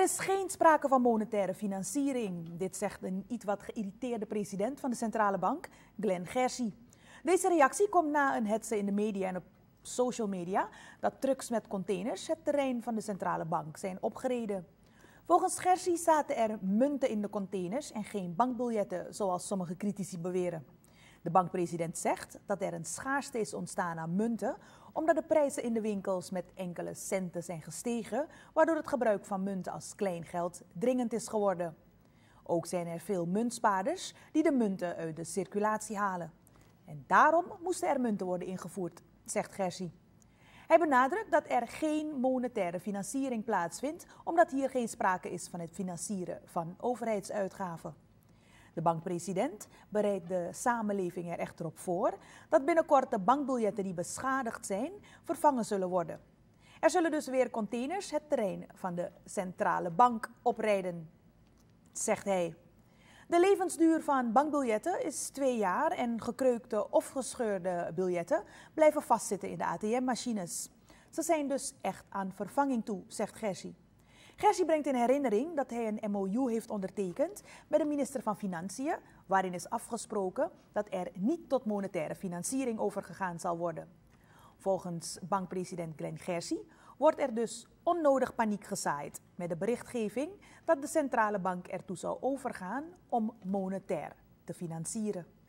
Er is geen sprake van monetaire financiering. Dit zegt een iets wat geïrriteerde president van de centrale bank, Glenn Gersi. Deze reactie komt na een hetze in de media en op social media dat trucks met containers het terrein van de centrale bank zijn opgereden. Volgens Gersi zaten er munten in de containers en geen bankbiljetten, zoals sommige critici beweren. De bankpresident zegt dat er een schaarste is ontstaan aan munten, omdat de prijzen in de winkels met enkele centen zijn gestegen, waardoor het gebruik van munten als kleingeld dringend is geworden. Ook zijn er veel muntspaarders die de munten uit de circulatie halen. En daarom moesten er munten worden ingevoerd, zegt Gersi. Hij benadrukt dat er geen monetaire financiering plaatsvindt, omdat hier geen sprake is van het financieren van overheidsuitgaven. De bankpresident bereidt de samenleving er echter op voor dat binnenkort de bankbiljetten die beschadigd zijn vervangen zullen worden. Er zullen dus weer containers het terrein van de centrale bank oprijden, zegt hij. De levensduur van bankbiljetten is twee jaar en gekreukte of gescheurde biljetten blijven vastzitten in de ATM-machines. Ze zijn dus echt aan vervanging toe, zegt Gersi. Gersi brengt in herinnering dat hij een MOU heeft ondertekend met de minister van Financiën, waarin is afgesproken dat er niet tot monetaire financiering overgegaan zal worden. Volgens bankpresident Glenn Gersi wordt er dus onnodig paniek gezaaid met de berichtgeving dat de centrale bank ertoe zou overgaan om monetair te financieren.